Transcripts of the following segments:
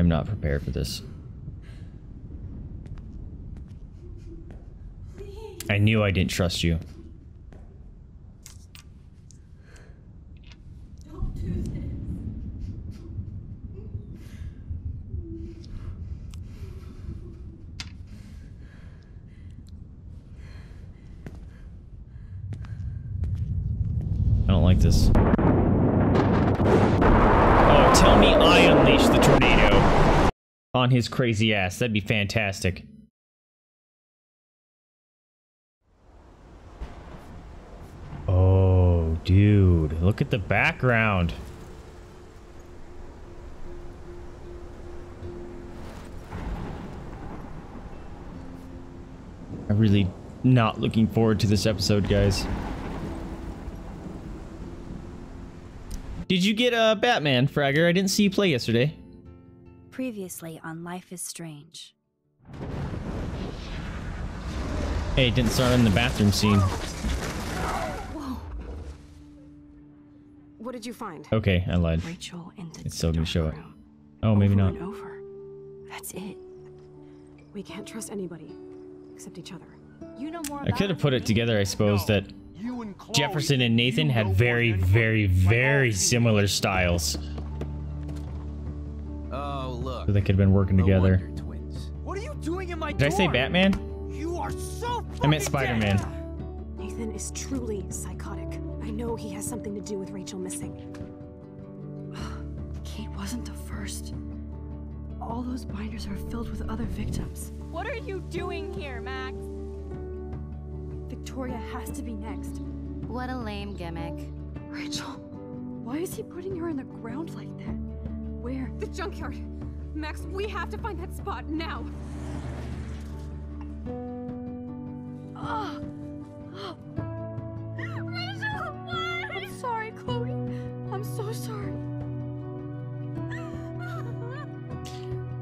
I'm not prepared for this. I knew I didn't trust you. I don't like this. Oh, tell me I unleash the tornado on his crazy ass. That'd be fantastic. Oh, dude. Look at the background. I'm really not looking forward to this episode, guys. Did you get a uh, Batman, Fragger? I didn't see you play yesterday. Previously on Life is Strange. Hey, it didn't start in the bathroom scene. Whoa. What did you find? Okay, I lied. Rachel in the It's still gonna dark show it. Oh, maybe over not. And over. That's it. We can't trust anybody except each other. You know more I could have put it together, I suppose, that and Chloe, Jefferson and Nathan had know very, very, very similar styles. Look. So they could have been working together. Twins. What are you doing in my Did I say? Batman? You are so I meant fucking Spider-Man. Nathan is truly psychotic. I know he has something to do with Rachel missing. Kate wasn't the first. All those binders are filled with other victims. What are you doing here, Max? Victoria has to be next. What a lame gimmick. Rachel, why is he putting her in the ground like that? Where? The junkyard! Max, we have to find that spot now! Ah! Rachel, what? I'm sorry, Chloe. I'm so sorry.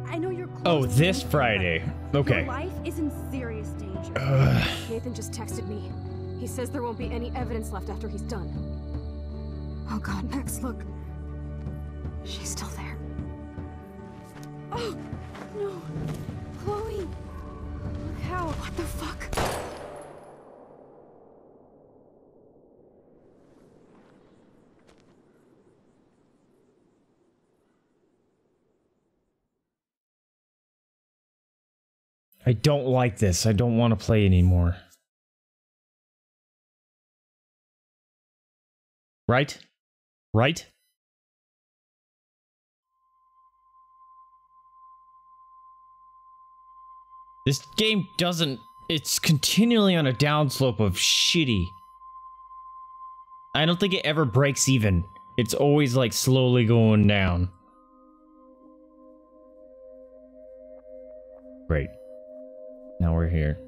I know you're Oh, this Friday. Okay. Your life is in serious danger. Ugh. Nathan just texted me. He says there won't be any evidence left after he's done. Oh god, Max, look. She's still there. Oh, no. Chloe. Look how. What the fuck? I don't like this. I don't want to play anymore. Right? Right? This game doesn't. It's continually on a downslope of shitty. I don't think it ever breaks even. It's always like slowly going down. Great. Now we're here.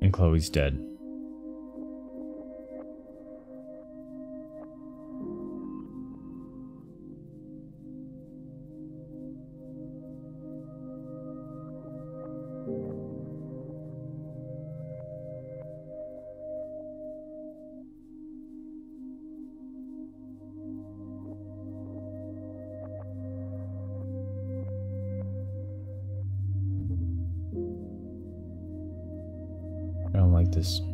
And Chloe's dead. I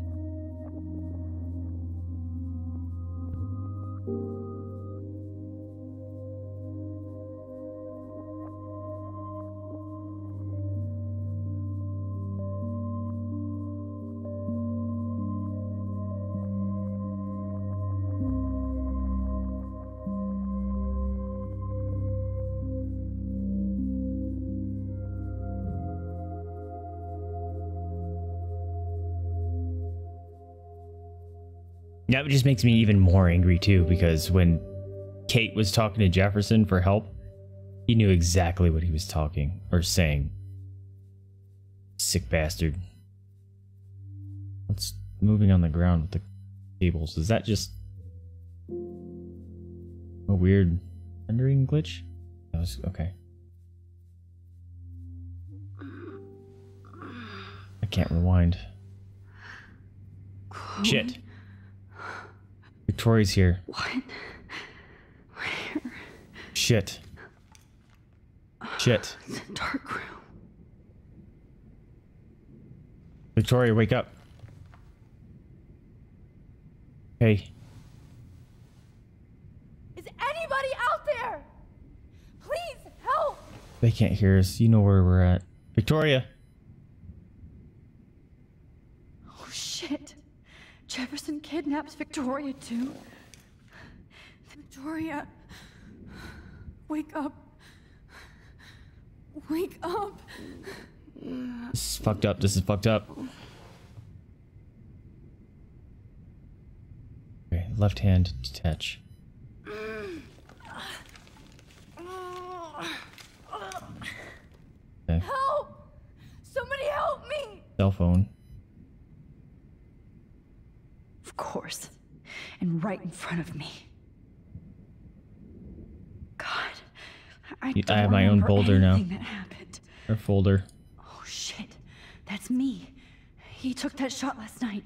That just makes me even more angry too, because when Kate was talking to Jefferson for help, he knew exactly what he was talking or saying. Sick bastard. What's moving on the ground with the cables? Is that just a weird rendering glitch? That was okay. I can't rewind. Shit. Victoria's here. What? What Shit. Shit. The dark room. Victoria, wake up. Hey. Is anybody out there? Please help! They can't hear us. You know where we're at. Victoria. Oh shit. Jefferson kidnaps Victoria too. Victoria. Wake up. Wake up. This is fucked up. This is fucked up. Okay, left hand detach. Okay, Help! Somebody help me! cell phone. Of course. And right in front of me. God. I, I have my own folder now. That happened. Or folder. Oh shit. That's me. He took that shot last night.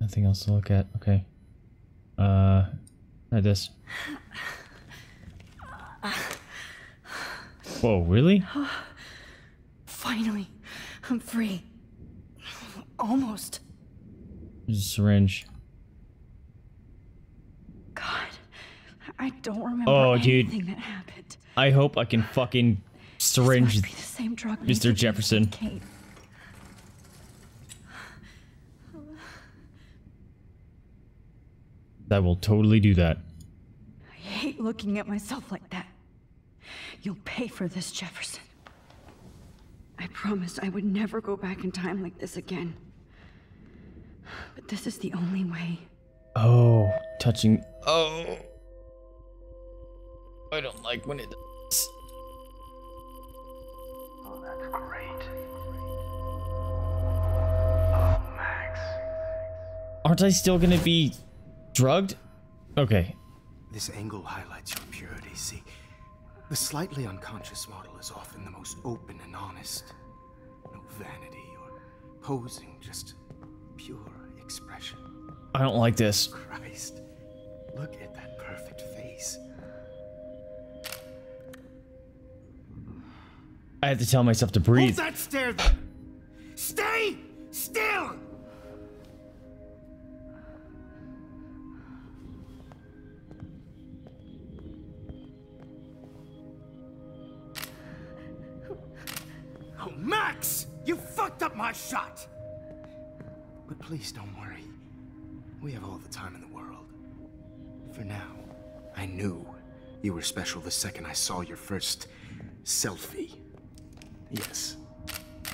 Nothing else to look at. Okay. Uh, try this. Whoa, really? Finally. I'm free. Almost. There's a syringe. God. I don't remember Oh, dude. anything that happened. I hope I can fucking syringe be the same drug Mr. Jefferson. Kate. that will totally do that. I hate looking at myself like that. You'll pay for this, Jefferson. I promised I would never go back in time like this again. But this is the only way. Oh, touching. Oh. I don't like when it does. Oh, that's great. Oh, Max. Aren't I still gonna be drugged? Okay. This angle highlights your purity. See, the slightly unconscious model is often the most open and honest. No vanity or posing, just pure expression. I don't like this. Christ, look at that perfect face. I have to tell myself to breathe. Hold that stare there! Stay still! Fucked up my shot! But please don't worry. We have all the time in the world. For now, I knew you were special the second I saw your first selfie. Yes,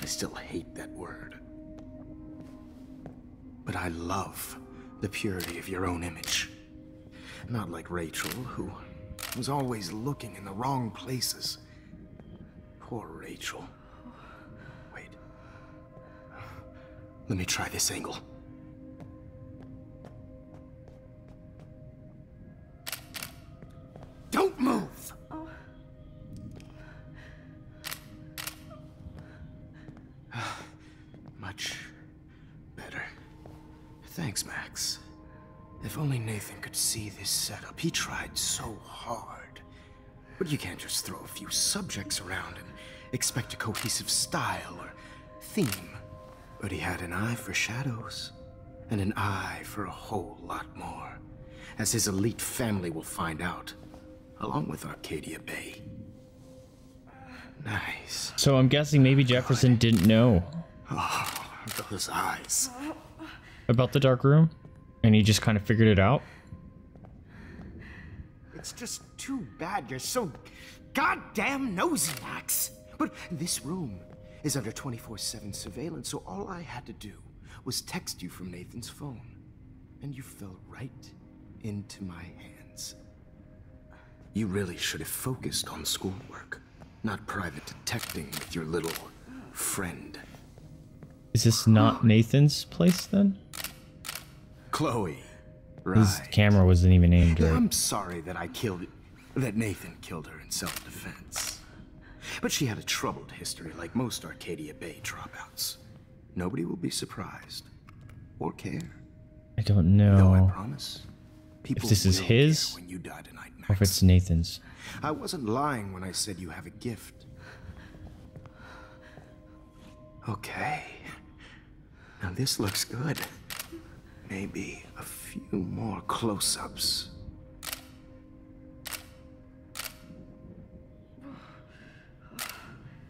I still hate that word. But I love the purity of your own image. Not like Rachel, who was always looking in the wrong places. Poor Rachel. Let me try this angle. Don't move! Much better. Thanks, Max. If only Nathan could see this setup. He tried so hard. But you can't just throw a few subjects around and expect a cohesive style or theme. But he had an eye for shadows, and an eye for a whole lot more, as his elite family will find out, along with Arcadia Bay. Nice. So I'm guessing maybe Jefferson didn't know Oh, Those eyes. about the dark room, and he just kind of figured it out. It's just too bad you're so goddamn nosy, Max. But this room is under 24 7 surveillance, so all I had to do was text you from Nathan's phone. And you fell right into my hands. You really should have focused on schoolwork, not private detecting with your little friend. Is this not Nathan's place then? Chloe. His camera wasn't even aimed right. I'm sorry that I killed that Nathan killed her in self-defense. But she had a troubled history like most Arcadia Bay dropouts. Nobody will be surprised or care. I don't know. No, I promise. People this is his, when you die tonight, or if it's Nathan's. I wasn't lying when I said you have a gift. Okay. Now this looks good. Maybe a few more close-ups.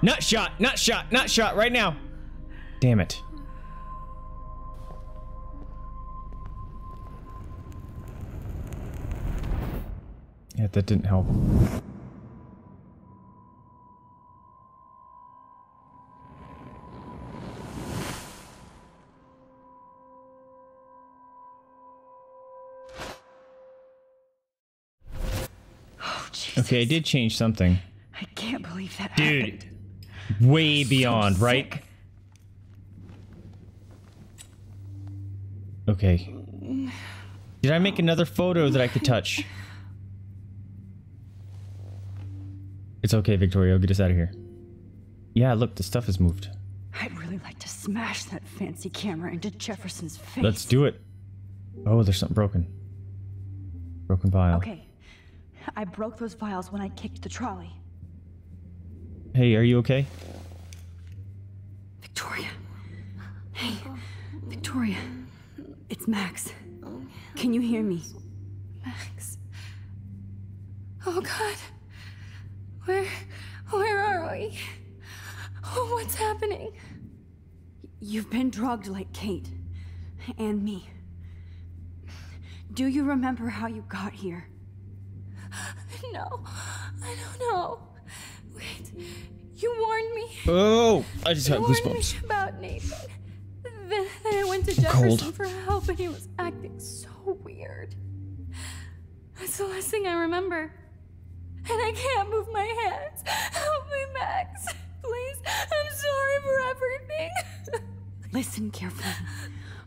Nut shot, nut shot, nut shot right now. Damn it. Yeah, that didn't help. Oh. Okay, I did change something. I can't believe that Dude, happened. Way beyond, right? Okay. Did I make another photo that I could touch? It's okay, Victoria. Get us out of here. Yeah, look, the stuff has moved. I'd really like to smash that fancy camera into Jefferson's face. Let's do it. Oh, there's something broken. Broken vial. Okay. I broke those vials when I kicked the trolley. Hey, are you okay? Victoria. Hey, Victoria. It's Max. Can you hear me? Max. Oh god. Where where are we? Oh, what's happening? You've been drugged like Kate. And me. Do you remember how you got here? No. I don't know. Wait. You warned me. Oh, I just You got warned goosebumps. me about Nathan. Then, then I went to cold. Jefferson for help and he was acting so weird. That's the last thing I remember. And I can't move my hands. Help me, Max. Please. I'm sorry for everything. Listen carefully.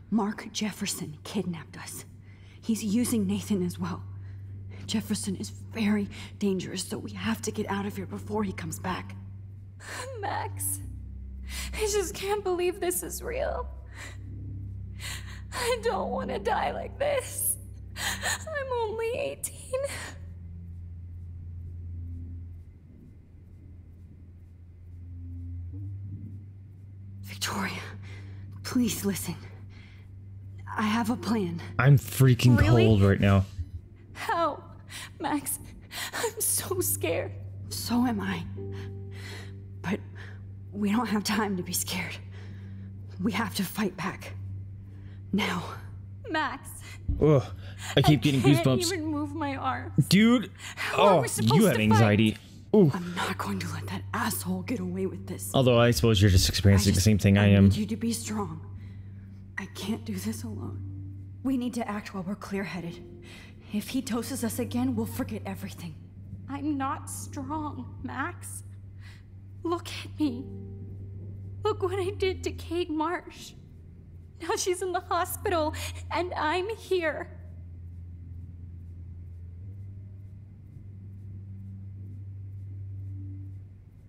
Mark Jefferson kidnapped us. He's using Nathan as well. Jefferson is very dangerous, so we have to get out of here before he comes back. Max. I just can't believe this is real. I don't want to die like this. I'm only 18. Victoria, please listen. I have a plan. I'm freaking Really? cold right now. How? Max, I'm so scared. So am I. But we don't have time to be scared. We have to fight back. Now. Max, Ugh, I keep getting can't goosebumps. even move my arms. Dude, are oh, you have anxiety. Ooh. I'm not going to let that asshole get away with this. Although I suppose you're just experiencing the same thing I am. I need you to be strong. I can't do this alone. We need to act while we're clear-headed. If he doses us again, we'll forget everything. I'm not strong, Max. Look at me. Look what I did to Kate Marsh. Now she's in the hospital, and I'm here.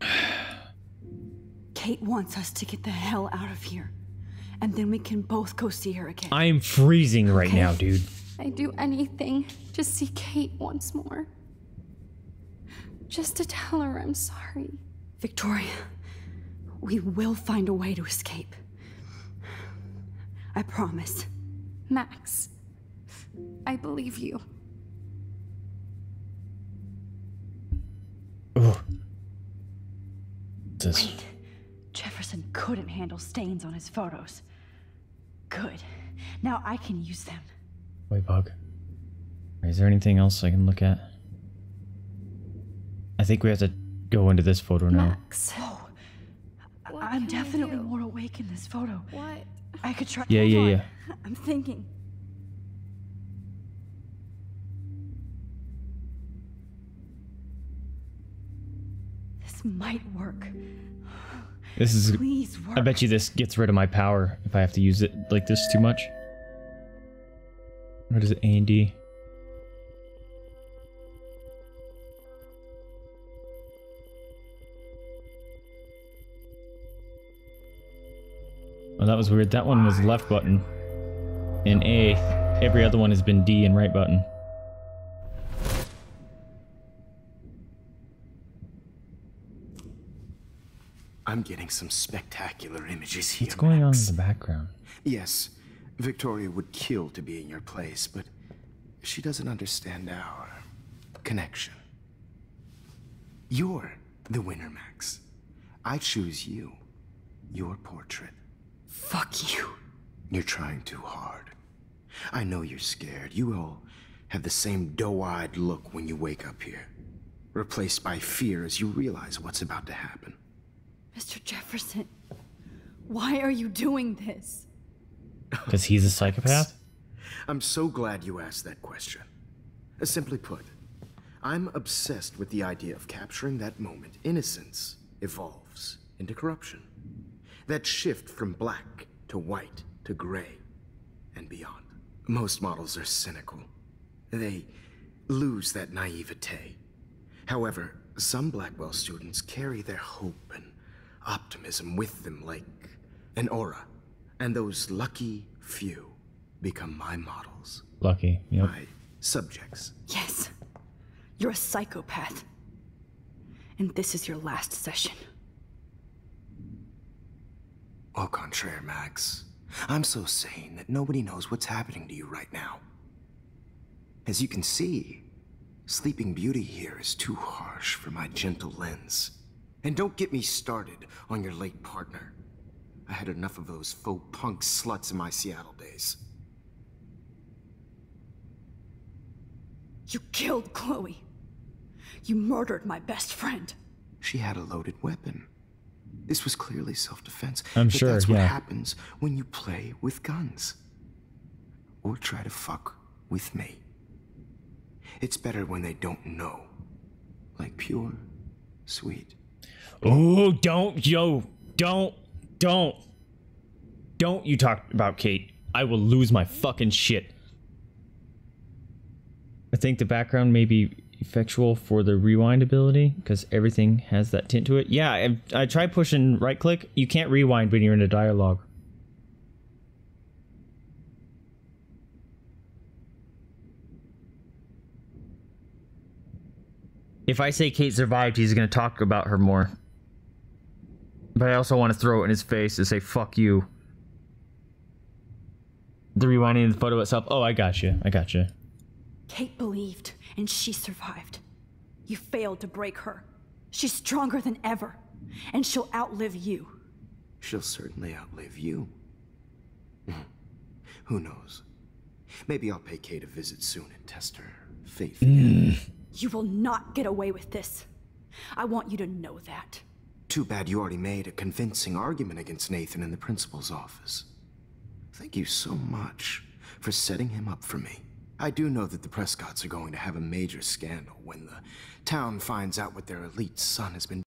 Kate wants us to get the hell out of here. And then we can both go see her again. I'm freezing right Okay. now, dude. I'd do anything to see Kate once more. Just to tell her I'm sorry. Victoria, we will find a way to escape. I promise. Max, I believe you. Ooh. This. Wait. Jefferson couldn't handle stains on his photos. Good. Now I can use them. Wait, bug. Is there anything else I can look at? I think we have to go into this photo now. Max. Oh, I'm definitely more awake in this photo. What? I could try. Yeah, Hold yeah, on. yeah. I'm thinking. This might work. This is. Please work. I bet you this gets rid of my power if I have to use it like this too much. What is it? Andy? and D. Oh, that was weird. That one was left button. And A. Every other one has been D and right button. I'm getting some spectacular images here. What's going on in the background? Yes, Victoria would kill to be in your place, but she doesn't understand our connection. You're the winner, Max. I choose you. Your portrait. Fuck you. You're trying too hard. I know you're scared. You all have the same doe-eyed look when you wake up here. Replaced by fear as you realize what's about to happen. Mr. Jefferson, why are you doing this? Because he's a psychopath? I'm so glad you asked that question. Uh, Simply put, I'm obsessed with the idea of capturing that moment innocence evolves into corruption. That shift from black to white to gray and beyond. Most models are cynical. They lose that naivete. However, some Blackwell students carry their hope and optimism with them like an aura. And those lucky few become my models, Lucky. Yep. my subjects. Yes, you're a psychopath. And this is your last session. Au contraire, Max. I'm so sane that nobody knows what's happening to you right now. As you can see, Sleeping Beauty here is too harsh for my gentle lens. And don't get me started on your late partner. I had enough of those faux punk sluts in my Seattle days. You killed Chloe. You murdered my best friend. She had a loaded weapon. This was clearly self-defense. I'm but sure, that's what yeah. happens when you play with guns. Or try to fuck with me. It's better when they don't know. Like pure, sweet. Oh, don't, yo, don't, don't, don't you talk about Kate. I will lose my fucking shit. I think the background may be effectual for the rewind ability because everything has that tint to it. Yeah, I, I tried pushing right click. You can't rewind when you're in a dialogue. If I say Kate survived, he's gonna talk about her more. But I also want to throw it in his face and say "fuck you." The rewinding of the photo itself. Oh, I got you. I got you. Kate believed, and she survived. You failed to break her. She's stronger than ever, and she'll outlive you. She'll certainly outlive you. Who knows? Maybe I'll pay Kate a visit soon and test her faith again. You will not get away with this. I want you to know that. Too bad you already made a convincing argument against Nathan in the principal's office. Thank you so much for setting him up for me. I do know that the Prescotts are going to have a major scandal when the town finds out what their elite son has been